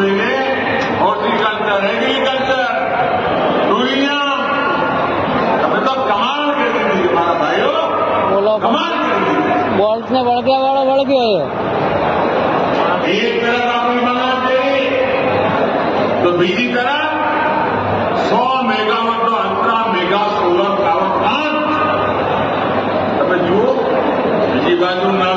देंगे horticulture agriculture tourism मतलब कमाल की ज़िंदगी हमारा भाइयों। बोलो कमाल ने बढ़ गया बड़ा बढ़ गया ये। एक तरफ़ आप बना दे तो बीजी तरफ़ सौ मेगावाट तो अठारह मेगा सोलर पावर प्लांट। તમે જુઓ બીજી बाजू નામ